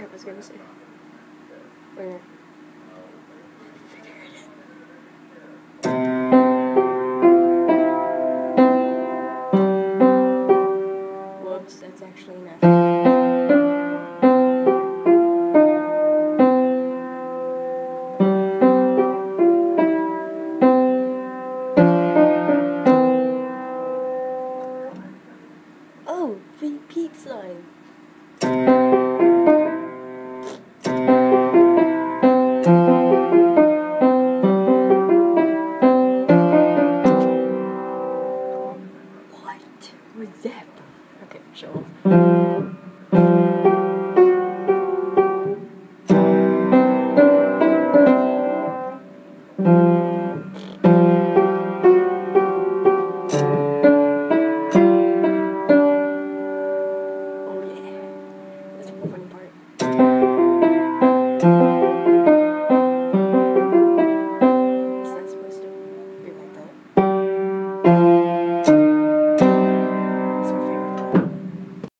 I was gonna say. Where? Whoops, that's actually not. Oh, repeat sign. Was that? Okay, show off.